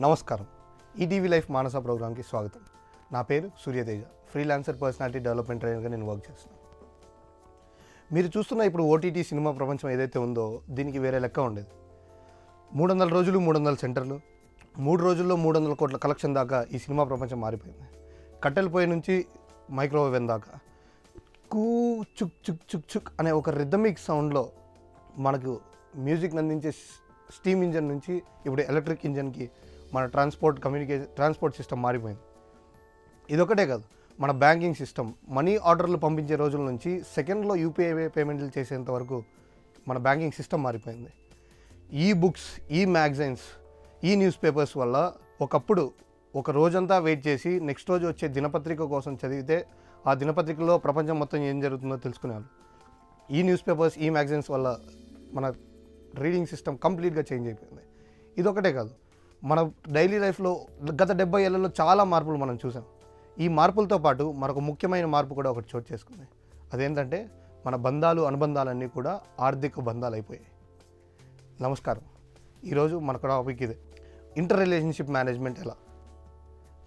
నమస్కారం. ETV life మానస ప్రోగ్రామ్కి స్వాగతం. నా పేరు సూర్యతేజ. ఫ్రీలాన్సర్ పర్సనాలిటీ డెవలప్మెంట్ ట్రైనర్గా నేను వర్క్ చేస్తున్నాను. మీరు చూస్తున్న ఇప్పుడు ఓటీటీ సినిమా ప్రపంచం ఏదైతే ఉందో దీనికి వేరే లెక్క ఉండేది. మూడు వందల రోజులు మూడు వందల సెంటర్లు మూడు రోజుల్లో మూడు వందల కోట్ల కలెక్షన్ దాకా ఈ సినిమా ప్రపంచం మారిపోయింది. కట్టెల పొయ్యి నుంచి మైక్రోవేవ్ దాకా. కూ చుక్ చుక్ చుక్ చుక్ అనే ఒక రిథమిక్ సౌండ్లో మనకు మ్యూజిక్ అందించే స్టీమ్ ఇంజన్ నుంచి ఇప్పుడు ఎలక్ట్రిక్ ఇంజన్కి మన ట్రాన్స్పోర్ట్ కమ్యూనికేషన్ ట్రాన్స్పోర్ట్ సిస్టమ్ మారిపోయింది. ఇదొకటే కాదు మన బ్యాంకింగ్ సిస్టమ్ మనీ ఆర్డర్లు పంపించే రోజుల నుంచి సెకండ్లో యూపీఐ పేమెంట్లు చేసేంత వరకు మన బ్యాంకింగ్ సిస్టమ్ మారిపోయింది. ఈ బుక్స్ ఈ మ్యాగజైన్స్ ఈ న్యూస్ పేపర్స్ వల్ల ఒకప్పుడు ఒక రోజంతా వెయిట్ చేసి నెక్స్ట్ రోజు వచ్చే దినపత్రిక కోసం చదివితే ఆ దినపత్రికలో ప్రపంచం మొత్తం ఏం జరుగుతుందో తెలుసుకునేవాళ్ళు. ఈ న్యూస్ పేపర్స్ ఈ మ్యాగజైన్స్ వల్ల మన రీడింగ్ సిస్టమ్ కంప్లీట్గా చేంజ్ అయిపోయింది. ఇదొకటే కాదు మన డైలీ లైఫ్లో గత డెబ్బై ఏళ్ళలో చాలా మార్పులు మనం చూసాం. ఈ మార్పులతో పాటు మరొక ముఖ్యమైన మార్పు కూడా ఒకటి చోటు చేసుకుంది. అదేంటంటే మన బంధాలు అనుబంధాలన్నీ కూడా ఆర్థిక బంధాలు అయిపోయాయి. నమస్కారం. ఈరోజు మన టాపిక్ ఇదే. ఇంటర్ రిలేషన్షిప్ మేనేజ్మెంట్ ఎలా?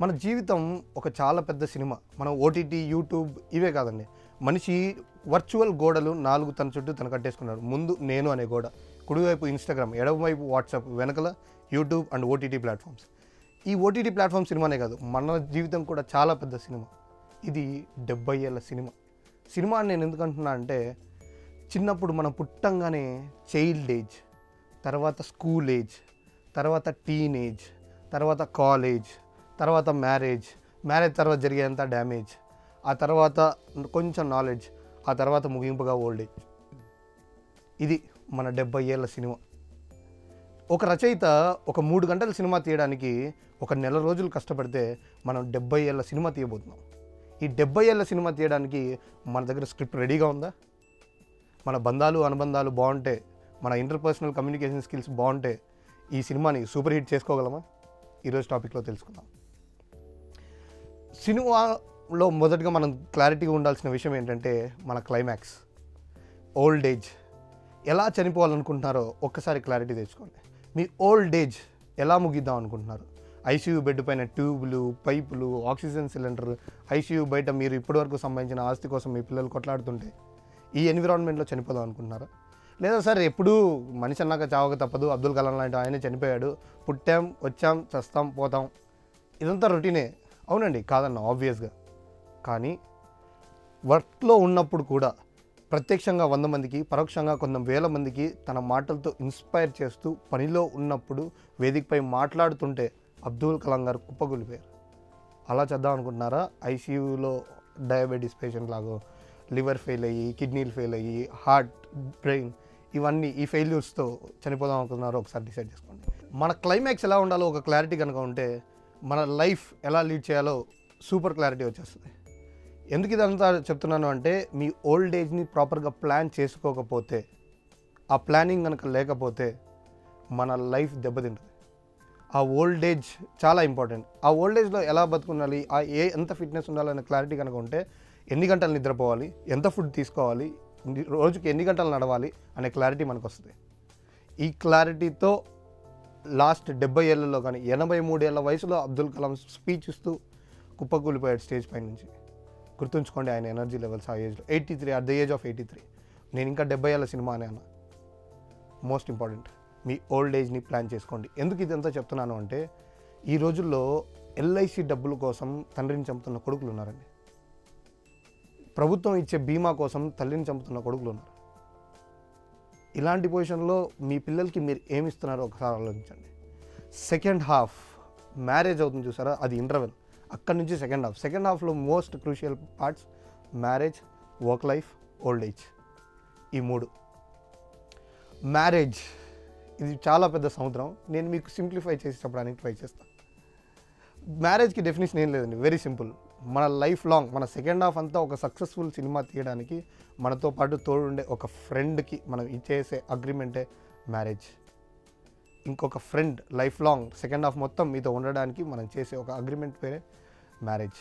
మన జీవితం ఒక చాలా పెద్ద సినిమా. మనం ఓటీటీ యూట్యూబ్ ఇవే కాదండి. మనిషి వర్చువల్ గోడలు నాలుగు తన చుట్టూ తను కట్టేసుకున్నాడు. ముందు నేను అనే గోడ. కుడివైపు ఇన్స్టాగ్రామ్ ఎడమవైపు వాట్సాప్ వెనకల యూట్యూబ్ అండ్ ఓటీటీ ప్లాట్ఫామ్స్. ఈ ఓటీటీ ప్లాట్ఫామ్ సినిమానే కాదు మన జీవితం కూడా చాలా పెద్ద సినిమా. ఇది డెబ్బై ఏళ్ళ సినిమా. సినిమా నేను ఎందుకు అంటున్నా అంటే చిన్నప్పుడు మనం పుట్టంగానే చైల్డ్ ఏజ్ తర్వాత స్కూల్ ఏజ్ తర్వాత టీనేజ్ తర్వాత కాలేజ్ తర్వాత మ్యారేజ్ మ్యారేజ్ తర్వాత జరిగేంత డ్యామేజ్ ఆ తర్వాత కొంచెం నాలెడ్జ్ ఆ తర్వాత ముగింపుగా ఓల్డ్ ఏజ్. ఇది మన డెబ్బై ఏళ్ళ సినిమా. ఒక రచయిత ఒక మూడు గంటల సినిమా తీయడానికి ఒక నెల రోజులు కష్టపడితే మనం డెబ్బై ఏళ్ళ సినిమా తీయబోతున్నాం. ఈ డెబ్బై ఏళ్ళ సినిమా తీయడానికి మన దగ్గర స్క్రిప్ట్ రెడీగా ఉందా? మన బంధాలు అనుబంధాలు బాగుంటే మన ఇంటర్పర్సనల్ కమ్యూనికేషన్ స్కిల్స్ బాగుంటే ఈ సినిమాని సూపర్ హిట్ చేసుకోగలమా? ఈరోజు టాపిక్లో తెలుసుకుందాం. సినిమాలో మొదటగా మనం క్లారిటీగా ఉండాల్సిన విషయం ఏంటంటే మన క్లైమాక్స్. Old age. ఎలా చనిపోవాలనుకుంటున్నారో ఒక్కసారి క్లారిటీ తెచ్చుకోండి. మీ ఓల్డ్ ఏజ్ ఎలా ముగిద్దాం అనుకుంటున్నారు? ఐసీయూ బెడ్ పైన ట్యూబ్లు పైపులు ఆక్సిజన్ సిలిండర్ ఐసీయూ బయట మీరు ఇప్పటివరకు సంబంధించిన ఆస్తి కోసం మీ పిల్లలు కొట్లాడుతుంటే ఈ ఎన్విరాన్మెంట్లో చనిపోదాం అనుకుంటున్నారా? లేదా సార్ ఎప్పుడూ మనిషి అన్నాక చావక తప్పదు. అబ్దుల్ కలాం లాంటి ఆయన చనిపోయాడు. పుట్టాం వచ్చాం చస్తాం పోతాం. ఇదంతా రొటీనే అవునండి కాదన్న ఆబ్వియస్గా కానీ వర్క్లో ఉన్నప్పుడు కూడా ప్రత్యక్షంగా వంద మందికి పరోక్షంగా కొంత వేల మందికి తన మాటలతో ఇన్స్పైర్ చేస్తూ పనిలో ఉన్నప్పుడు వేదికపై మాట్లాడుతుంటే అబ్దుల్ కలాం గారు కుప్పగొలిపోయారు అలా చేద్దాం అనుకుంటున్నారా? ఐసీయూలో డయాబెటీస్ పేషెంట్ లాగో లివర్ ఫెయిల్ అయ్యి కిడ్నీలు ఫెయిల్ అయ్యి హార్ట్ బ్రెయిన్ ఇవన్నీ ఈ ఫెయిల్యూర్స్తో చనిపోదాం అనుకుంటున్నారో ఒకసారి డిసైడ్ చేసుకోండి. మన క్లైమాక్స్ ఎలా ఉండాలో ఒక క్లారిటీ కనుక ఉంటే మన లైఫ్ ఎలా లీడ్ చేయాలో సూపర్ క్లారిటీ వచ్చేస్తుంది. ఎందుకు ఇదంతా చెప్తున్నాను అంటే మీ ఓల్డ్ ఏజ్ని ప్రాపర్గా ప్లాన్ చేసుకోకపోతే ఆ ప్లానింగ్ కనుక లేకపోతే మన లైఫ్ దెబ్బతింటుంది. ఆ ఓల్డ్ ఏజ్ చాలా ఇంపార్టెంట్. ఆ ఓల్డ్ ఏజ్లో ఎలా బతుకుండాలి ఆ ఏ ఎంత ఫిట్నెస్ ఉండాలనే క్లారిటీ కనుక ఉంటే ఎన్ని గంటలు నిద్రపోవాలి ఎంత ఫుడ్ తీసుకోవాలి రోజుకి ఎన్ని గంటలు నడవాలి అనే క్లారిటీ మనకు వస్తుంది ఈ క్లారిటీతో లాస్ట్ డెబ్బై ఏళ్ళలో కానీ ఎనభై మూడేళ్ళ వయసులో అబ్దుల్ కలాం స్పీచ్ ఇస్తూ కుప్పకూలిపోయాడు స్టేజ్ పై నుంచి గుర్తుంచుకోండి ఆయన ఎనర్జీ లెవెల్స్ ఆ ఏజ్లో. Eighty three at the age of eighty three. నేను ఇంకా డెబ్బై ఏళ్ళ సినిమా అనే అన్న. Most important. మీ ఓల్డ్ ఏజ్ని ప్లాన్ చేసుకోండి. ఎందుకు ఇదంతా చెప్తున్నాను అంటే ఈ రోజుల్లో ఎల్ఐసి డబ్బుల కోసం తండ్రిని చంపుతున్న కొడుకులు ఉన్నారండి. ప్రభుత్వం ఇచ్చే బీమా కోసం తల్లిని చంపుతున్న కొడుకులు ఉన్నారు. ఇలాంటి పొజిషన్లో మీ పిల్లలకి మీరు ఏమి ఇస్తున్నారో ఒకసారి ఆలోచించండి. సెకండ్ హాఫ్ మ్యారేజ్ అవుతుంది చూసారా? అది ఇంటర్వెల్. అక్కడి నుంచి సెకండ్ హాఫ్ సెకండ్ హాఫ్లో most crucial parts marriage work life old age ఈ మూడు. మ్యారేజ్ ఇది చాలా పెద్ద సముద్రం. నేను మీకు సింప్లిఫై చేసి చెప్పడానికి ట్రై చేస్తాను మ్యారేజ్కి డెఫినేషన్ ఏం లేదండి. వెరీ సింపుల్ మన లైఫ్ లాంగ్ మన సెకండ్ హాఫ్ అంతా ఒక సక్సెస్ఫుల్ సినిమా తీయడానికి మనతో పాటు తోడుండే ఒక ఫ్రెండ్కి మనం ఇచ్చేసే అగ్రిమెంటే మ్యారేజ్ ఇంకొక friend life long second half మొత్తం మీతో ఉండడానికి మనం చేసే ఒక అగ్రిమెంట్ పేరే మ్యారేజ్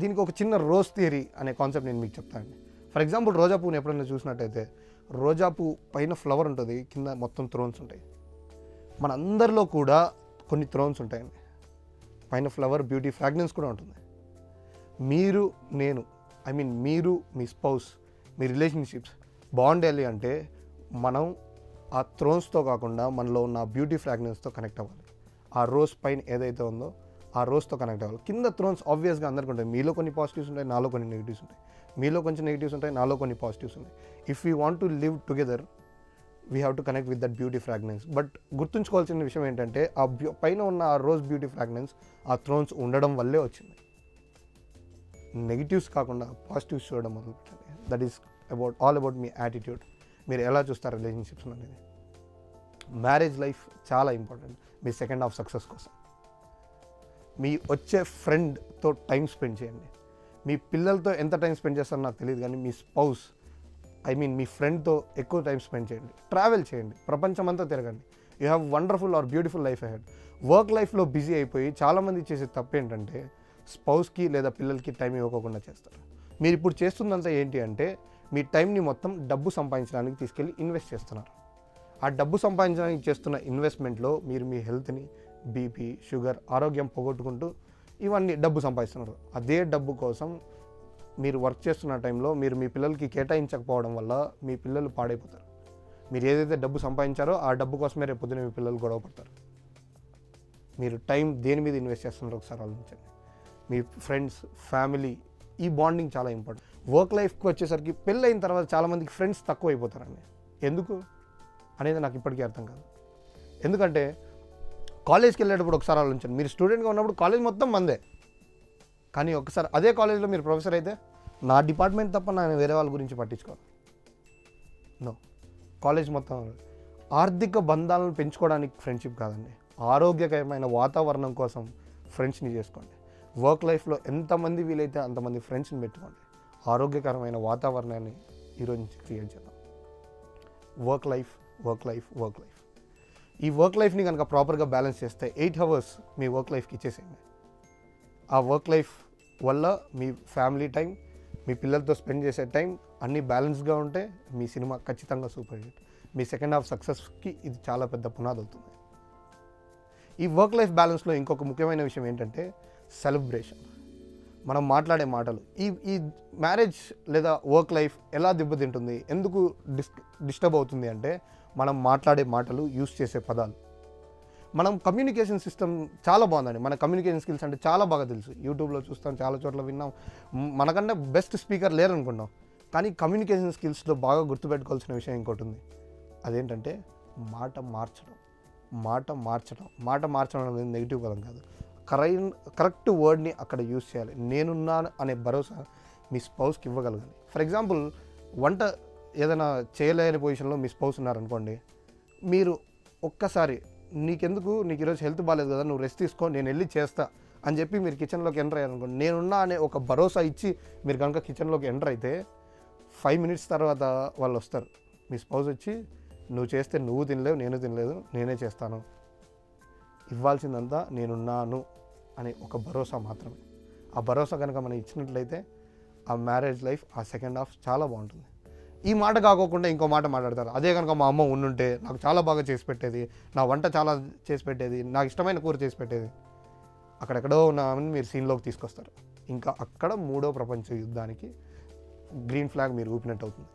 దీనికి ఒక చిన్న రోజ్ థియరీ అనే కాన్సెప్ట్ నేను మీకు చెప్తానండి ఫర్ ఎగ్జాంపుల్ రోజా పువ్వుని ఎప్పుడైనా చూసినట్టయితే రోజా పువ్వు పైన ఫ్లవర్ ఉంటుంది కింద మొత్తం థ్రోన్స్ ఉంటాయి. మన అందరిలో కూడా కొన్ని థ్రోన్స్ ఉంటాయండి. పైన ఫ్లవర్ బ్యూటీ ఫ్రాగ్రెన్స్ కూడా ఉంటుంది. మీరు నేను ఐ మీన్ మీరు మీ స్పౌస్ మీ రిలేషన్షిప్స్ బాగుండాలి అంటే మనం ఆ థ్రోన్స్తో కాకుండా మనలో ఉన్న బ్యూటీ ఫ్రాగ్రెన్స్తో కనెక్ట్ అవ్వాలి. ఆ రోజ్ పైన ఏదైతే ఉందో ఆ రోజుతో కనెక్ట్ అవ్వాలి. కింద థ్రోన్స్ ఆబ్వియస్గా అందరికీ ఉంటాయి. మీలో కొన్ని పాజిటివ్స్ ఉంటాయి నాలో కొన్ని నెగిటివ్స్ ఉంటాయి. మీలో కొంచెం నెగిటివ్స్ ఉంటాయి నాలో కొన్ని పాజిటివ్స్ ఉంటాయి. If you want to live together we have to connect with that beauty fragrance but గుర్తుంచుకోవాల్సిన విషయం ఏంటంటే ఆ బ్యూ- పైన ఉన్న ఆ రోజ్ బ్యూటీ ఫ్రాగ్నెన్స్ ఆ థ్రోన్స్ ఉండడం వల్లే వచ్చింది. నెగిటివ్స్ కాకుండా పాజిటివ్స్ చూడడం మొదలుపెట్టండి that is about all about me attitude మీరు ఎలా చూస్తారు రిలేషన్షిప్స్ అనేది? మ్యారేజ్ లైఫ్ చాలా ఇంపార్టెంట్ మీ సెకండ్ హాఫ్ సక్సెస్ కోసం. మీ వచ్చే ఫ్రెండ్తో టైం స్పెండ్ చేయండి. మీ పిల్లలతో ఎంత టైం స్పెండ్ చేస్తారో నాకు తెలియదు కానీ మీ స్పౌస్ ఐ మీన్ మీ ఫ్రెండ్తో ఎక్కువ టైం స్పెండ్ చేయండి. ట్రావెల్ చేయండి. ప్రపంచమంతా తిరగండి. You have wonderful or beautiful life ahead work లైఫ్లో బిజీ అయిపోయి చాలామంది చేసే తప్పు ఏంటంటే స్పౌస్కి లేదా పిల్లలకి టైం ఇవ్వకుండా చేస్తారు. మీరు ఇప్పుడు చేస్తుందంతా ఏంటి అంటే మీ టైంని మొత్తం డబ్బు సంపాదించడానికి తీసుకెళ్ళి ఇన్వెస్ట్ చేస్తున్నారు. ఆ డబ్బు సంపాదించడానికి చేస్తున్న ఇన్వెస్ట్మెంట్లో మీరు మీ హెల్త్ని బీపీ షుగర్ ఆరోగ్యం పోగొట్టుకుంటూ ఇవన్నీ డబ్బు సంపాదిస్తున్నారు. అదే డబ్బు కోసం మీరు వర్క్ చేస్తున్న టైంలో మీరు మీ పిల్లలకి కేటాయించకపోవడం వల్ల మీ పిల్లలు పాడైపోతారు. మీరు ఏదైతే డబ్బు సంపాదించారో ఆ డబ్బు కోసమే రేపు పొద్దున మీ పిల్లలు గొడవ పడతారు. మీరు టైం దేని మీద ఇన్వెస్ట్ చేస్తున్నారో ఒకసారి ఆలోచించండి. మీ ఫ్రెండ్స్ ఫ్యామిలీ ఈ బాండింగ్ చాలా ఇంపార్టెంట్. వర్క్ లైఫ్కి వచ్చేసరికి పెళ్ళైన తర్వాత చాలామందికి ఫ్రెండ్స్ తక్కువ అయిపోతారండి ఎందుకు? అనేది నాకు ఇప్పటికీ అర్థం కాదు. ఎందుకంటే కాలేజ్కి వెళ్ళేటప్పుడు ఒకసారి ఆలోచించండి. మీరు స్టూడెంట్గా ఉన్నప్పుడు కాలేజ్ మొత్తం మందే. కానీ ఒకసారి అదే కాలేజ్లో మీరు ప్రొఫెసర్ అయితే నా డిపార్ట్మెంట్ తప్ప నేను వేరే వాళ్ళ గురించి పట్టించుకోను. నో. కాలేజ్ మొత్తం ఆర్థిక బంధాలను పెంచుకోవడానికి ఫ్రెండ్షిప్ కాదండి. ఆరోగ్యకరమైన వాతావరణం కోసం ఫ్రెండ్స్ని చేసుకోండి. వర్క్ లైఫ్లో ఎంతమంది వీలైతే అంతమంది ఫ్రెండ్స్ని పెట్టుకోండి. ఆరోగ్యకరమైన వాతావరణాన్ని ఈరోజు నుంచి క్రియేట్ చేద్దాం. Work life work life work life. ఈ వర్క్ లైఫ్ని కనుక ప్రాపర్గా బ్యాలెన్స్ చేస్తే ఎయిట్ అవర్స్ మీ వర్క్ లైఫ్కి ఇచ్చేసేయండి. ఆ వర్క్ లైఫ్ వల్ల మీ ఫ్యామిలీ టైం మీ పిల్లలతో స్పెండ్ చేసే టైం అన్నీ బ్యాలెన్స్గా ఉంటే మీ సినిమా ఖచ్చితంగా సూపర్ హిట్ మీ సెకండ్ హాఫ్ సక్సెస్కి ఇది చాలా పెద్ద పునాది అవుతుంది. ఈ వర్క్ లైఫ్ బ్యాలెన్స్లో ఇంకొక ముఖ్యమైన విషయం ఏంటంటే సెలబ్రేషన్ మనం మాట్లాడే మాటలు. ఈ ఈ మ్యారేజ్ లేదా వర్క్ లైఫ్ ఎలా దెబ్బతింటుంది? ఎందుకు డిస్ డిస్టర్బ్ అవుతుంది అంటే మనం మాట్లాడే మాటలు యూస్ చేసే పదాలు. మనం కమ్యూనికేషన్ సిస్టమ్ చాలా బాగుందండి. మన కమ్యూనికేషన్ స్కిల్స్ అంటే చాలా బాగా తెలుసు. యూట్యూబ్లో చూస్తాం చాలా చోట్ల విన్నాం. మనకన్నా బెస్ట్ స్పీకర్ లేరనుకున్నాం. కానీ కమ్యూనికేషన్ స్కిల్స్లో బాగా గుర్తుపెట్టుకోవాల్సిన విషయం ఇంకోటి ఉంది అదేంటంటే మాట మార్చడం. మాట మార్చడం. మాట మార్చడం అనేది నెగిటివ్ పదం కాదు. కరైన్ కరెక్ట్ వర్డ్ని అక్కడ యూస్ చేయాలి. నేనున్నాను అనే భరోసా మీ స్పౌస్కి ఇవ్వగలగాలి. ఫర్ ఎగ్జాంపుల్ వంట ఏదైనా చేయలేని పొజిషన్లో మీ స్పౌస్ ఉన్నారనుకోండి మీరు ఒక్కసారి నీకెందుకు? నీకు ఈరోజు హెల్త్ బాగాలేదు కదా నువ్వు రెస్ట్ తీసుకో నేను వెళ్ళి చేస్తా అని చెప్పి మీరు కిచెన్లోకి ఎంటర్ అయ్యారనుకోండి నేనున్నా అనే ఒక భరోసా ఇచ్చి మీరు కనుక కిచెన్లోకి ఎంటర్ అయితే ఫైవ్ మినిట్స్ తర్వాత వాళ్ళు వస్తారు. మీ స్పౌస్ వచ్చి నువ్వు చేస్తే నువ్వు తినలేవు నేను తినలేదు నేనే చేస్తాను. ఇవ్వాల్సిందంతా నేనున్నాను అనే ఒక భరోసా మాత్రమే. ఆ భరోసా కనుక మనం ఇచ్చినట్లయితే ఆ మ్యారేజ్ లైఫ్ ఆ సెకండ్ హాఫ్ చాలా బాగుంటుంది. ఈ మాట కాకోకుండా ఇంకో మాట మాట్లాడతారు. అదే కనుక మా అమ్మ ఉండుంటే నాకు చాలా బాగా చేసి పెట్టేది నా వంట చాలా చేసి పెట్టేది నాకు ఇష్టమైన కూర చేసి పెట్టేది. అక్కడెక్కడో ఉన్నామని మీరు సీన్లోకి తీసుకొస్తారు. ఇంకా అక్కడ మూడో ప్రపంచ యుద్ధానికి గ్రీన్ ఫ్లాగ్ మీరు ఊపినట్టు అవుతుంది.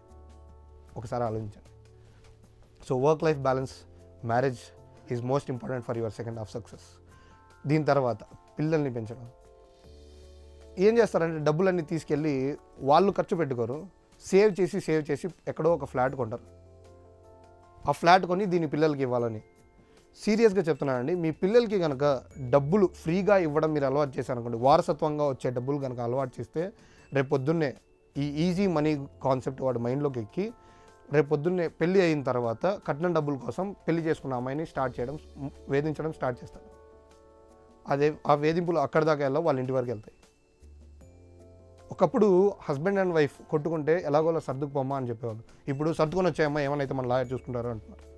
ఒకసారి ఆలోచించండి. So work life balance marriage is most important for your second half success. దీని తర్వాత పిల్లల్ని పెంచడం. ఏం చేస్తారంటే డబ్బులన్నీ తీసుకెళ్ళి వాళ్ళు ఖర్చు పెట్టుకోరు. సేవ్ చేసి సేవ్ చేసి ఎక్కడో ఒక ఫ్లాట్ కొంటారు. ఆ ఫ్లాట్ కొని దీని పిల్లలకి ఇవ్వాలని. సీరియస్గా చెప్తున్నానండి మీ పిల్లలకి కనుక డబ్బులు ఫ్రీగా ఇవ్వడం మీరు అలవాటు చేశారనుకోండి వారసత్వంగా వచ్చే డబ్బులు కనుక అలవాటు చేస్తే రేపు పొద్దున్నే ఈ ఈజీ మనీ కాన్సెప్ట్ వాడి మైండ్లోకి ఎక్కి రేపు పొద్దున్నే పెళ్ళి అయిన తర్వాత కట్నం డబ్బుల కోసం పెళ్ళి చేసుకున్న అమ్మాయిని స్టార్ట్ చేయడం వేధించడం స్టార్ట్ చేస్తారు. అదే ఆ వేధింపులు అక్కడ దాకా వెళ్ళవు వాళ్ళ ఇంటి వరకు వెళ్తాయి. ఒకప్పుడు హస్బెండ్ అండ్ వైఫ్ కొట్టుకుంటే ఎలాగోలా సర్దుకుపోమ్మా అని చెప్పేవాళ్ళు. ఇప్పుడు సర్దుకొని వచ్చాయమ్మా ఏమైనా మన లాయర్ చూసుకుంటారు అంటున్నారు.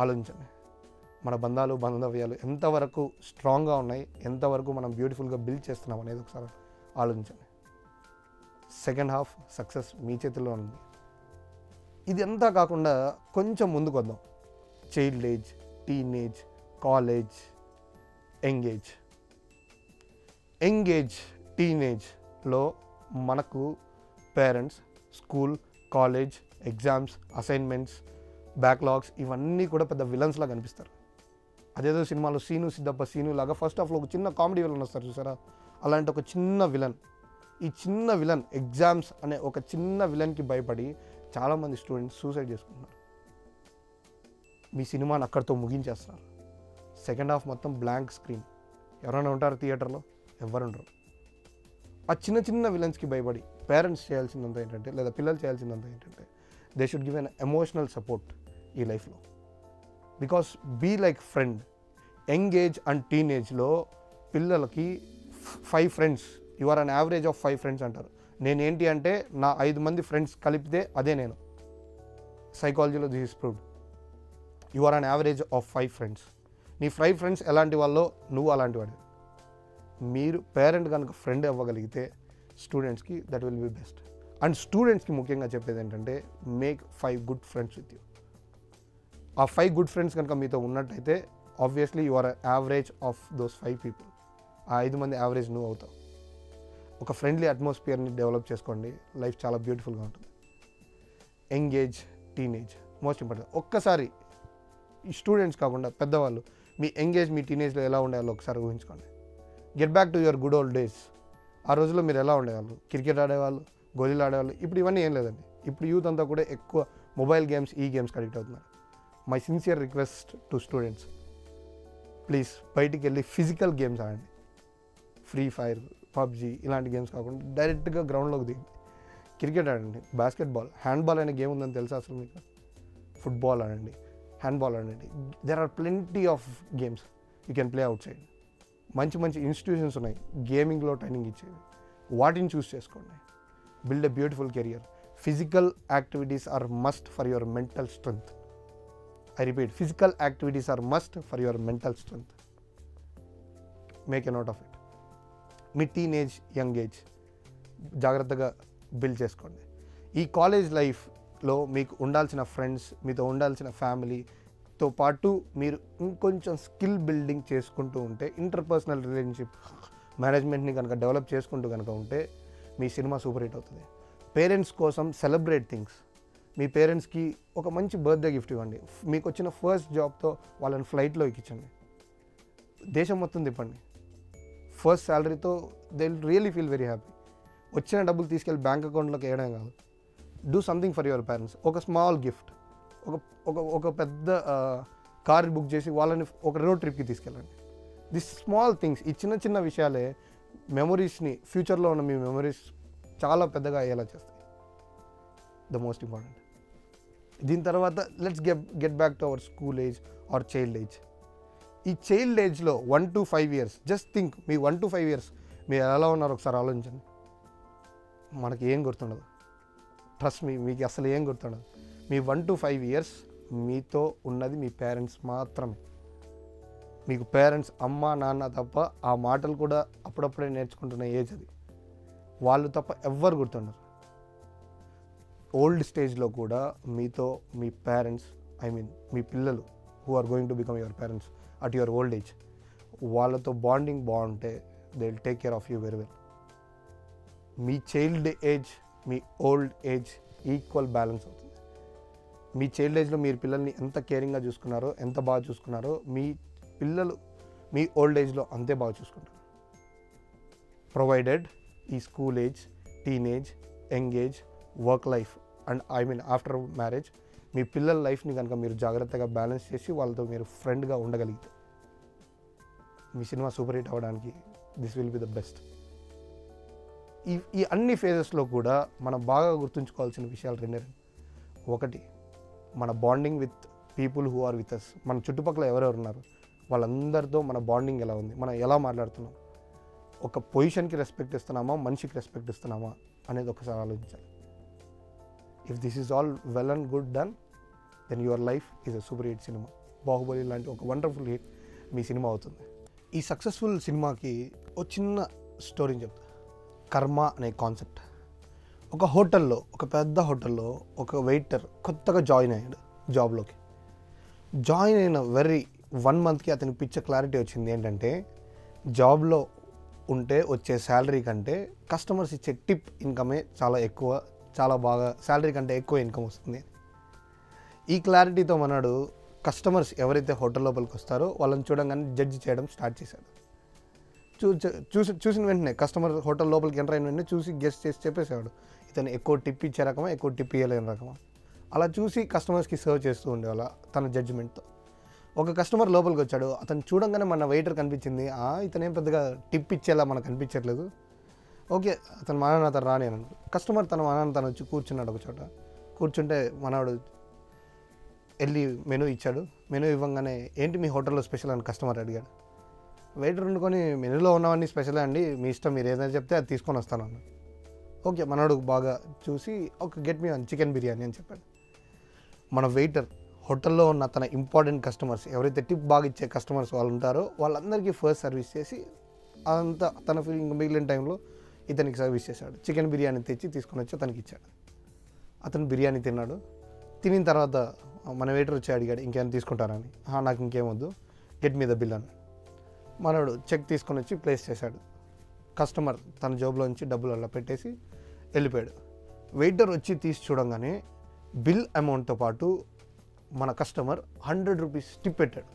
ఆలోచించండి. మన బంధాలు బంధవ్యాలు ఎంతవరకు స్ట్రాంగ్గా ఉన్నాయి ఎంతవరకు మనం బ్యూటిఫుల్గా బిల్డ్ చేస్తున్నాం అనేది ఒకసారి ఆలోచించండి. సెకండ్ హాఫ్ సక్సెస్ మీ చేతిలో ఉంది. ఇది అంతా కాకుండా కొంచెం ముందుకు వద్దాం child age teenage college engage engage టీనేజ్లో మనకు parents school college exams assignments backlogs ఇవన్నీ కూడా పెద్ద విలన్స్లా కనిపిస్తారు అదేదో సినిమాలో సీను సిద్ధప్ప సీను లాగా ఫస్ట్ హాఫ్లో ఒక చిన్న కామెడీ విలన్ వస్తారు చూసారా? అలాంటి ఒక చిన్న విలన్ ఈ చిన్న విలన్ ఎగ్జామ్స్ అనే ఒక చిన్న విలన్కి భయపడి చాలామంది స్టూడెంట్స్ సూసైడ్ చేసుకుంటున్నారు. మీ సినిమాని అక్కడితో ముగించేస్తున్నారు. సెకండ్ హాఫ్ మొత్తం బ్లాంక్ స్క్రీన్. ఎవరైనా ఉంటారు థియేటర్లో? ఎవరుండరు ఆ చిన్న చిన్న విలన్స్కి భయపడి పేరెంట్స్ చేయాల్సిందంతా ఏంటంటే లేదా పిల్లలు చేయాల్సిందంతా ఏంటంటే they should give an emotional support ఈ లైఫ్లో. Because be like friend young age and టీనేజ్లో పిల్లలకి five friends you are an average of five friends అంటారు. నేనేంటి అంటే నా ఐదు మంది ఫ్రెండ్స్ కలిపితే అదే నేను. సైకాలజీలో this is proved you are an average of five friends నీ ఫైవ్ ఫ్రెండ్స్ ఎలాంటి వాళ్ళో నువ్వు అలాంటి వాడు మీరు పేరెంట్ కనుక ఫ్రెండ్ అవ్వగలిగితే స్టూడెంట్స్కి that will be best. And స్టూడెంట్స్కి ముఖ్యంగా చెప్పేది ఏంటంటే make five good friends with you. ఆ ఫైవ్ గుడ్ ఫ్రెండ్స్ కనుక మీతో ఉన్నట్టయితే obviously you are average of those five people ఆ ఐదు మంది యావరేజ్ నువ్వు అవుతావు. ఒక ఫ్రెండ్లీ అట్మాస్ఫియర్ని డెవలప్ చేసుకోండి. లైఫ్ చాలా బ్యూటిఫుల్గా ఉంటుంది. ఎంగేజ్ టీనేజ్ మోస్ట్ ఇంపార్టెంట్ ఒక్కసారి ఈ స్టూడెంట్స్ కాకుండా పెద్దవాళ్ళు మీ ఎంగేజ్ మీ టీనేజ్లో ఎలా ఉండేవాళ్ళు ఒకసారి ఊహించుకోండి. Get back to your good old days ఆ రోజుల్లో మీరు ఎలా ఉండేవాళ్ళు? క్రికెట్ ఆడేవాళ్ళు గోళీలు ఆడేవాళ్ళు? ఇప్పుడు ఇవన్నీ ఏం లేదండి. ఇప్పుడు యూత్ అంతా కూడా ఎక్కువ మొబైల్ గేమ్స్ ఈ గేమ్స్కి అడిక్ట్ అవుతున్నారు. My sincere request to students please బయటికి వెళ్ళి ఫిజికల్ గేమ్స్ ఆడండి ఫ్రీ ఫైర్ పబ్జీ ఇలాంటి గేమ్స్ కాకుండా డైరెక్ట్గా గ్రౌండ్లోకి దిగండి. క్రికెట్ ఆడండి బాస్కెట్బాల్ హ్యాండ్బాల్ అనే గేమ్ ఉందని తెలుసా అసలు మీకు? ఫుట్బాల్ ఆడండి. హ్యాండ్బాల్ అనేది there are plenty of games you can play outside మంచి మంచి ఇన్స్టిట్యూషన్స్ ఉన్నాయి. గేమింగ్లో ట్రైనింగ్ ఇచ్చేవి. వాటిని చూస్ చేసుకోండి. Build a beautiful career physical activities are must for your mental strength I repeat physical activities are must for your mental strength make a note of it me teenage young age జాగ్రత్తగా build చేసుకోండి. ఈ college life లో మీకు ఉండాల్సిన friends మీతో ఉండాల్సిన ఫ్యామిలీతో పాటు మీరు ఇంకొంచెం స్కిల్ బిల్డింగ్ చేసుకుంటూ ఉంటే ఇంటర్పర్సనల్ రిలేషన్షిప్ మేనేజ్మెంట్ని కనుక డెవలప్ చేసుకుంటూ కనుక ఉంటే మీ సినిమా సూపర్ హిట్ అవుతుంది. పేరెంట్స్ కోసం సెలబ్రేట్ థింగ్స్ మీ పేరెంట్స్కి ఒక మంచి బర్త్డే గిఫ్ట్ ఇవ్వండి. మీకు వచ్చిన ఫస్ట్ జాబ్తో వాళ్ళని ఫ్లైట్లో ఎక్కించండి. దేశం మొత్తం తిప్పండి. First శాలరీతో they really feel very happy వచ్చిన డబ్బులు తీసుకెళ్ళి బ్యాంక్ అకౌంట్లోకి వేయడం కాదు. Do something for your parents ఒక స్మాల్ గిఫ్ట్ ఒక ఒక ఒక పెద్ద కార్ బుక్ చేసి వాళ్ళని ఒక రోడ్ ట్రిప్కి తీసుకెళ్ళండి. దిస్ స్మాల్ థింగ్స్ ఈ చిన్న చిన్న విషయాలే మెమొరీస్ని ఫ్యూచర్లో ఉన్న మీ మెమరీస్ చాలా పెద్దగా అయ్యేలా చేస్తాయి. ద మోస్ట్ ఇంపార్టెంట్ దీని తర్వాత let's get get back to our school age or child age ఈ చైల్డ్ ఏజ్లో one to five years just think me one to five years మీరు ఎలా ఉన్నారో ఒకసారి ఆలోచించండి. మనకి ఏం గుర్తుండదు. ట్రస్ట్ మీ మీకు అసలు ఏం గుర్తుండదు. మీ వన్ టు ఫైవ్ ఇయర్స్ మీతో ఉన్నది మీ పేరెంట్స్ మాత్రమే. మీకు పేరెంట్స్ అమ్మ నాన్న తప్ప ఆ మాటలు కూడా అప్పుడప్పుడే నేర్చుకుంటున్న ఏజ్ అది. వాళ్ళు తప్ప ఎవ్వరు గుర్తుండరు. ఓల్డ్ స్టేజ్లో కూడా మీతో మీ పేరెంట్స్ ఐ మీన్ మీ పిల్లలు who are going to become your parents at your old age వాళ్ళతో బాండింగ్ బాగుంటే they will take care of you very well me child age మీ ఓల్డ్ ఏజ్ ఈక్వల్ బ్యాలెన్స్ అవుతుంది. మీ చైల్డ్ ఏజ్లో మీరు పిల్లల్ని ఎంత కేరింగ్గా చూసుకున్నారో ఎంత బాగా చూసుకున్నారో మీ పిల్లలు మీ ఓల్డ్ ఏజ్లో అంతే బాగా చూసుకుంటారు. ప్రొవైడెడ్ ఈ school age teenage young age work life and I mean after marriage మీ పిల్లల లైఫ్ని కనుక మీరు జాగ్రత్తగా బ్యాలెన్స్ చేసి వాళ్ళతో మీరు ఫ్రెండ్గా ఉండగలిగితే. మీ సినిమా సూపర్ హిట్ అవ్వడానికి this will be the best ఈ ఈ అన్ని ఫేజెస్లో కూడా మనం బాగా గుర్తుంచుకోవాల్సిన విషయాలు రెండే ఒకటి మన bonding with people who are with us మన చుట్టుపక్కల ఎవరెవరు ఉన్నారు? వాళ్ళందరితో మన బాండింగ్ ఎలా ఉంది? మనం ఎలా మాట్లాడుతున్నాం? ఒక పొజిషన్కి రెస్పెక్ట్ ఇస్తున్నామా? మనిషికి రెస్పెక్ట్ ఇస్తున్నామా? అనేది ఒకసారి ఆలోచించాలి. If this is all well and good done then your life is a super hit cinema Baahubali లాంటి ఒక వండర్ఫుల్ హిట్ మీ సినిమా అవుతుంది. ఈ సక్సెస్ఫుల్ సినిమాకి ఒక చిన్న స్టోరీని చెప్తాను. కర్మ అనే కాన్సెప్ట్. ఒక హోటల్లో ఒక పెద్ద హోటల్లో ఒక వెయిటర్ కొత్తగా జాయిన్ అయ్యాడు జాబ్లోకి. జాయిన్ అయిన వెరీ వన్ మంత్కి అతనికి పిచ్చ క్లారిటీ వచ్చింది ఏంటంటే జాబ్లో ఉంటే వచ్చే శాలరీ కంటే కస్టమర్స్ ఇచ్చే టిప్ ఇన్కమే చాలా ఎక్కువ చాలా బాగా శాలరీ కంటే ఎక్కువ ఇన్కమ్ వస్తుంది. ఈ క్లారిటీతో మనడు కస్టమర్స్ ఎవరైతే హోటల్ లోపలికి వస్తారో వాళ్ళని చూడంగానే జడ్జి చేయడం స్టార్ట్ చేశాడు. చూసి చూసిన వెంటనే కస్టమర్ హోటల్ లోపలికి ఎంటర్ అయిన వెంటనే చూసి గెస్ట్ చేసి చెప్పేసేవాడు. ఇతను ఎక్కువ టిప్ ఇచ్చే రకమా ఎక్కువ టిప్ ఇవ్వలేని రకమా? అలా చూసి కస్టమర్స్కి సర్వ్ చేస్తూ ఉండేవాళ్ళ తన జడ్జిమెంట్తో ఒక కస్టమర్ లోపలికి వచ్చాడు. అతను చూడంగానే మన వెయిటర్ కనిపించింది. "ఆ, ఇతను ఏం పెద్దగా టిప్ ఇచ్చేలా మనకు కనిపించట్లేదు ఓకే అతను మానాన్న అతను రాని అని కస్టమర్ తన మానాన్న తను వచ్చి కూర్చున్నాడు ఒక చోట. కూర్చుంటే మనవాడు వెళ్ళి మెనూ ఇచ్చాడు. మెనూ ఇవ్వగానే ఏంటి మీ హోటల్లో స్పెషల్ అని కస్టమర్ అడిగాడు. వెయిటర్ వండుకొని మెనూలో ఉన్నవన్నీ స్పెషల్ అండి. మీ ఇష్టం మీరు ఏదైనా చెప్తే అది తీసుకొని వస్తాను అన్న ఓకే మనోడు బాగా చూసి ఒక get me one chicken biryani అని చెప్పాడు. మన వెయిటర్ హోటల్లో ఉన్న తన ఇంపార్టెంట్ కస్టమర్స్ ఎవరైతే టిప్ బాగా ఇచ్చే కస్టమర్స్ వాళ్ళు ఉంటారో వాళ్ళందరికీ ఫస్ట్ సర్వీస్ చేసి అదంతా తన ఫీలింగ్ మిగిలిన టైంలో ఇతనికి సర్వీస్ చేశాడు. చికెన్ బిర్యానీ తెచ్చి తీసుకొని వచ్చి అతనికి ఇచ్చాడు. అతను బిర్యానీ తిన్నాడు. తినిన తర్వాత మన వెయిటర్ వచ్చి అడిగాడు ఇంకేమైనా తీసుకుంటారని నాకు ఇంకేం వద్దు. గెట్ మీద బిల్ అన్నాడు. మనోడు చెక్ తీసుకొని వచ్చి ప్లేస్ చేశాడు. కస్టమర్ తన జోబులో నుంచి డబ్బులు అలా పెట్టేసి వెళ్ళిపోయాడు. వెయిటర్ వచ్చి తీసి చూడంగానే బిల్ అమౌంట్తో పాటు మన కస్టమర్ హండ్రెడ్ రూపీస్ టిప్ పెట్టాడు.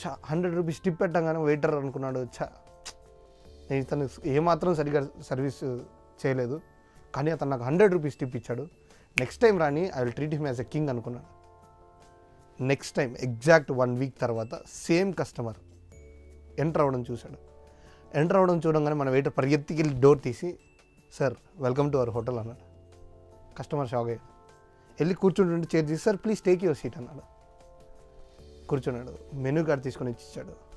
చా హండ్రెడ్ రూపీస్ టిప్ పెట్టగానే వెయిటర్ అనుకున్నాడు చా నేను తను ఏమాత్రం సరిగా సర్వీస్ చేయలేదు కానీ అతను నాకు హండ్రెడ్ రూపీస్ టిప్ ఇచ్చాడు. నెక్స్ట్ టైం రాని I will treat him as a king అనుకున్నాడు. Next time exact one week తర్వాత సేమ్ కస్టమర్ ఎంటర్ అవ్వడం చూశాడు. ఎంటర్ అవ్వడం చూడంగానే మన వెయిటర్ పరిగెత్తికి డోర్ తీసి sir welcome to our hotel అన్నాడు. కస్టమర్ షాక్ అయ్యాడు. వెళ్ళి కూర్చుంటుంటే చేర్ తీసి sir please take your seat అన్నాడు. కూర్చున్నాడు. మెనూ కార్డ్ తీసుకొని ఇచ్చి ఇచ్చాడు.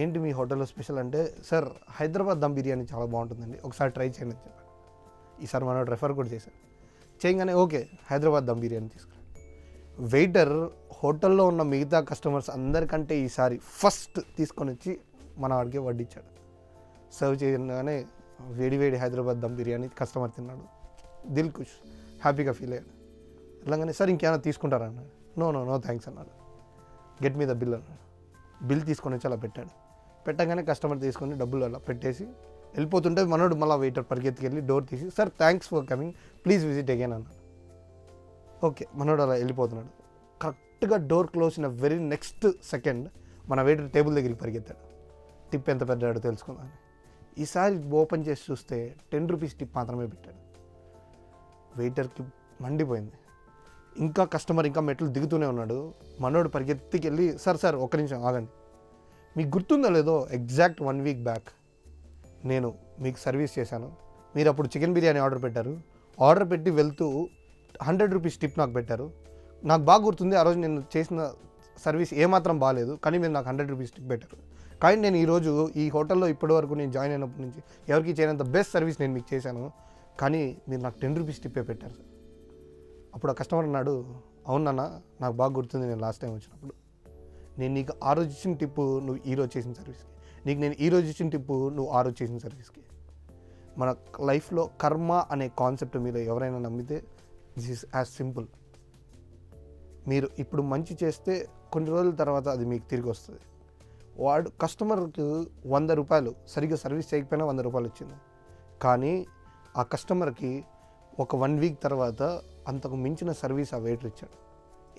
ఏంటి మీ హోటల్లో స్పెషల్ అంటే సార్ హైదరాబాద్ దమ్ బిర్యానీ చాలా బాగుంటుందండి. ఒకసారి ట్రై చేయండి అని చెప్పాడు. ఈసారి మనోడు రెఫర్ కూడా చేశాడు. చేయగానే ఓకే హైదరాబాద్ దమ్ బిర్యానీ తీసుకున్నాడు. వెయిటర్ హోటల్లో ఉన్న మిగతా కస్టమర్స్ అందరికంటే ఈసారి ఫస్ట్ తీసుకొని వచ్చి మన వాడికి వడ్డించాడు సర్వ్ చేయగానే వేడి వేడి హైదరాబాద్ దమ్ బిర్యానీ కస్టమర్ తిన్నాడు. దిల్ కుష్ హ్యాపీగా ఫీల్ అయ్యాడు. వెళ్ళగానే సార్ ఇంకేమైనా తీసుకుంటారా? అన్నాడు. నో నో నో థ్యాంక్స్ అన్నాడు. గెట్ మీ ద బిల్ అన్నాడు. బిల్ తీసుకొని వచ్చి అలా పెట్టాడు. పెట్టగానే కస్టమర్ తీసుకొని డబ్బులు అలా పెట్టేసి వెళ్ళిపోతుంటే మనోడు మళ్ళీ వెయిటర్ పరిగెత్తుకెళ్ళి డోర్ తీసి sir thanks for coming please visit again అన్నాడు. ఓకే మనోడు అలా వెళ్ళిపోతున్నాడు. కరెక్ట్గా డోర్ క్లోజ్ అయిన వెరీ నెక్స్ట్ సెకండ్ మన వెయిటర్ టేబుల్ దగ్గరికి పరిగెత్తాడు. టిప్ ఎంత పెట్టాడో తెలుసుకుందాం. ఈసారి ఓపెన్ చేసి చూస్తే టెన్ రూపీస్ టిప్ మాత్రమే పెట్టాడు. వెయిటర్కి మండిపోయింది. ఇంకా కస్టమర్ ఇంకా మెట్లు దిగుతూనే ఉన్నాడు. మనోడు పరిగెత్తికి వెళ్ళి సార్ సార్ ఒక్క నిమిషం ఆగండి. మీకు గుర్తుందో లేదో ఎగ్జాక్ట్ వన్ వీక్ బ్యాక్ నేను మీకు సర్వీస్ చేశాను. మీరు అప్పుడు చికెన్ బిర్యానీ ఆర్డర్ పెట్టారు. ఆర్డర్ పెట్టి వెళ్తూ హండ్రెడ్ రూపీస్ టిప్ నాకు పెట్టారు. నాకు బాగా గుర్తుంది ఆ రోజు నేను చేసిన సర్వీస్ ఏమాత్రం బాగాలేదు కానీ మీరు నాకు హండ్రెడ్ రూపీస్ టిప్ పెట్టారు. కానీ నేను ఈరోజు ఈ హోటల్లో ఇప్పటి వరకు నేను జాయిన్ అయినప్పటి నుంచి ఎవరికి చేయనంత బెస్ట్ సర్వీస్ నేను మీకు చేశాను కానీ మీరు నాకు టెన్ రూపీస్ టిప్పే పెట్టారు. సార్ అప్పుడు ఆ కస్టమర్ అన్నాడు అవునన్నా నాకు బాగా గుర్తుంది నేను లాస్ట్ టైం వచ్చినప్పుడు. నేను నీకు ఆ రోజు ఇచ్చిన టిప్పు నువ్వు ఈరోజు చేసిన సర్వీస్కి. నీకు నేను ఈ రోజు ఇచ్చిన టిప్పు నువ్వు ఆ రోజు చేసిన సర్వీస్కి. మన లైఫ్లో కర్మ అనే కాన్సెప్ట్ మీరు ఎవరైనా నమ్మితే దిస్ ఈస్ యాజ్ సింపుల్. మీరు ఇప్పుడు మంచి చేస్తే కొన్ని రోజుల తర్వాత అది మీకు తిరిగి వస్తుంది. వాడు కస్టమర్కి వంద రూపాయలు సరిగ్గా సర్వీస్ చేయకపోయినా వంద రూపాయలు వచ్చింది కానీ ఆ కస్టమర్కి ఒక వన్ వీక్ తర్వాత అంతకు మించిన సర్వీస్ ఆ వెయిటర్ ఇచ్చాడు.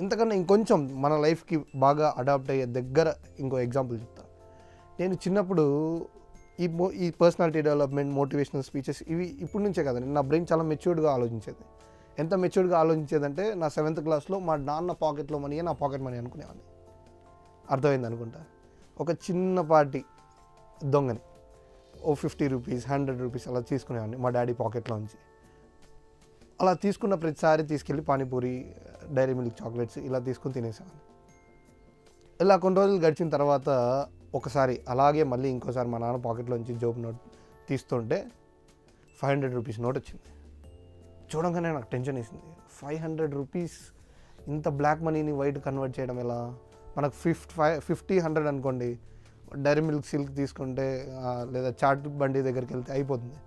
ఇంతకన్నా ఇంకొంచెం మన లైఫ్కి బాగా అడాప్ట్ అయ్యే దగ్గర ఇంకో ఎగ్జాంపుల్ చెప్తా. నేను చిన్నప్పుడు ఈ మో ఈ పర్సనాలిటీ డెవలప్మెంట్ మోటివేషనల్ స్పీచెస్ ఇవి ఇప్పటి నుంచే కదండి నా బ్రెయిన్ చాలా మెచ్యూర్డ్గా ఆలోచించేది. ఎంత మెచ్యూర్డ్గా ఆలోచించేదంటే నా సెవెంత్ క్లాస్లో మా నాన్న పాకెట్లో మనీ నా పాకెట్ మనీ అనుకునేవాడిని. అర్థమైంది అనుకుంటా? ఒక చిన్నపాటి దొంగని. ఓ ఫిఫ్టీ రూపీస్ హండ్రెడ్ రూపీస్ అలా తీసుకునేవాడిని మా డాడీ పాకెట్లో నుంచి. అలా తీసుకున్న ప్రతిసారి తీసుకెళ్ళి పానీపూరి డైరీ మిల్క్ చాక్లెట్స్ ఇలా తీసుకుని తినేసేవాడిని. ఇలా కొన్ని రోజులు గడిచిన తర్వాత ఒకసారి అలాగే మళ్ళీ ఇంకోసారి మా నాన్న పాకెట్లోంచి జోబ్ నోట్ తీస్తుంటే ఫైవ్ హండ్రెడ్ రూపీస్ నోట్ వచ్చింది. చూడంగానే నాకు టెన్షన్ వేసింది. ఫైవ్ హండ్రెడ్ రూపీస్ ఇంత బ్లాక్ మనీని వైట్ కన్వర్ట్ చేయడం ఎలా? మనకు ఫిఫ్ట్ ఫైవ్ ఫిఫ్టీ హండ్రెడ్ అనుకోండి. డైరీ మిల్క్ సిల్క్ తీసుకుంటే లేదా చాట్ బండి దగ్గరికి వెళ్తే అయిపోతుంది.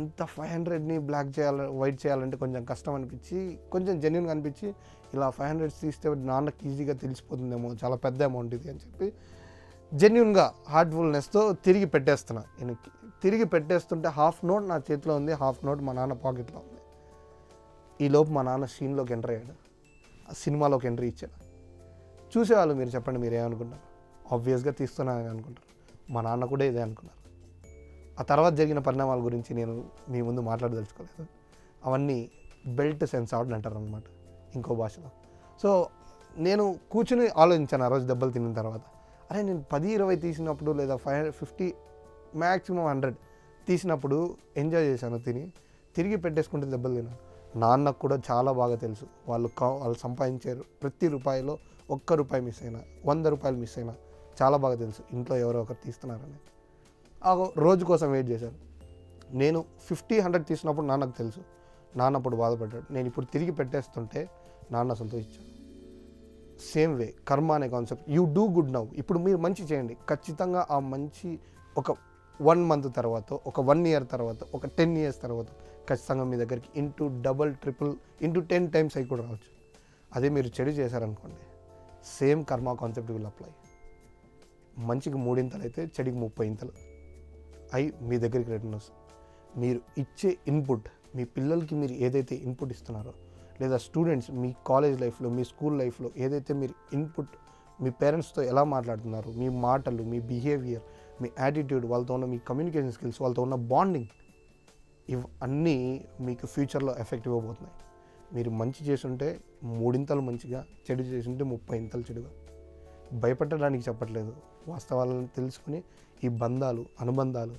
ఇంత ఫైవ్ హండ్రెడ్ని బ్లాక్ చేయాలి వైట్ చేయాలంటే కొంచెం కష్టం అనిపించి కొంచెం జెన్యున్గా అనిపించి ఇలా ఫైవ్ హండ్రెడ్స్ తీస్తే నాన్నకి ఈజీగా తెలిసిపోతుందేమో చాలా పెద్ద అమౌంట్ ఇది అని చెప్పి జెన్యున్గా హార్ట్ఫుల్నెస్తో తిరిగి పెట్టేస్తున్నా. నేను తిరిగి పెట్టేస్తుంటే హాఫ్ నోట్ నా చేతిలో ఉంది హాఫ్ నోట్ మా నాన్న పాకెట్లో ఉంది ఈ లోపు మా నాన్న సీన్లోకి ఎంటర్ అయ్యాడు. ఆ సినిమాలోకి ఎంట్రీ ఇచ్చాడు. చూసేవాళ్ళు మీరు చెప్పండి మీరు ఏమనుకుంటారు? ఆబ్వియస్గా తీస్తున్నాను అనుకుంటారు. మా నాన్న కూడా ఇదే అనుకున్నారు. ఆ తర్వాత జరిగిన పరిణామాల గురించి నేను మీ ముందు మాట్లాడదలుచుకోలేదు. అవన్నీ బెల్ట్ సెన్స్ అవుట్ అంటారు అనమాట ఇంకో భాషలో. సో నేను కూర్చుని ఆలోచించాను ఆ రోజు దెబ్బలు తిన్న తర్వాత. అరే నేను పది ఇరవై తీసినప్పుడు లేదా ఫైవ్ ఫిఫ్టీ మ్యాక్సిమం హండ్రెడ్ తీసినప్పుడు ఎంజాయ్ చేశాను తిని తిరిగి పెట్టేసుకుంటే దెబ్బలు తిన్నాను. నాన్నకు కూడా చాలా బాగా తెలుసు. వాళ్ళు కా వాళ్ళు సంపాదించారు ప్రతి రూపాయిలో ఒక్క రూపాయి మిస్ అయినా వంద రూపాయలు మిస్ అయినా చాలా బాగా తెలుసు ఇంట్లో ఎవరో ఒకరు తీస్తున్నారని. ఆ రోజు కోసం వెయిట్ చేశారు. నేను ఫిఫ్టీ హండ్రెడ్ తీసినప్పుడు నాన్నకు తెలుసు. నాన్న అప్పుడు బాధపడ్డాడు. నేను ఇప్పుడు తిరిగి పెట్టేస్తుంటే నాన్న సంతోషించాడు. సేమ్ వే కర్మ అనే concept you do good now ఇప్పుడు మీరు మంచి చేయండి. ఖచ్చితంగా ఆ మంచి ఒక వన్ మంత్ తర్వాత ఒక వన్ ఇయర్ తర్వాత ఒక టెన్ ఇయర్స్ తర్వాత ఖచ్చితంగా మీ దగ్గరికి into double triple into ten times అయి కూడా రావచ్చు. అదే మీరు చెడు చేశారనుకోండి సేమ్ కర్మ కాన్సెప్ట్ విల్ అప్లై. మంచికి మూడింతలు అయితే చెడికి ముప్పై ఇంతలు అయి మీ దగ్గరికి రిటర్న్ వస్తుంది. మీరు ఇచ్చే ఇన్పుట్ మీ పిల్లలకి మీరు ఏదైతే ఇన్పుట్ ఇస్తున్నారో లేదా స్టూడెంట్స్ మీ కాలేజ్ లైఫ్లో మీ స్కూల్ లైఫ్లో ఏదైతే మీరు ఇన్పుట్ మీ పేరెంట్స్తో ఎలా మాట్లాడుతున్నారు మీ మాటలు మీ బిహేవియర్ మీ యాటిట్యూడ్ వాళ్ళతో ఉన్న మీ కమ్యూనికేషన్ స్కిల్స్ వాళ్ళతో ఉన్న బాండింగ్ ఇవ్ అన్నీ మీకు ఫ్యూచర్లో ఎఫెక్ట్ ఇవ్వబోతున్నాయి మీరు మంచి చేసుంటే మూడింతలు మంచిగా చెడు చేసుంటే ముప్పై ఇంతలు చెడుగా. భయపెట్టడానికి చెప్పట్లేదు. వాస్తవాలను తెలుసుకుని ఈ బంధాలు అనుబంధాలు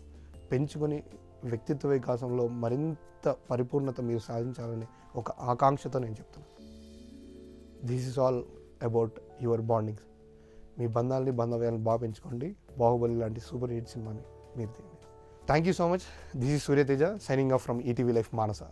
పెంచుకొని వ్యక్తిత్వ వికాసంలో మరింత పరిపూర్ణత మీరు సాధించాలని ఒక ఆకాంక్షతో నేను చెప్తున్నాను. This is all about your bondings మీ బంధాలని బంధవ్యాలను బాగా పెంచుకోండి బాహుబలి లాంటి సూపర్ హిట్ సినిమాని మీరు తీయండి. Thank you so much this is Suryateja signing off from ETV Life Manasa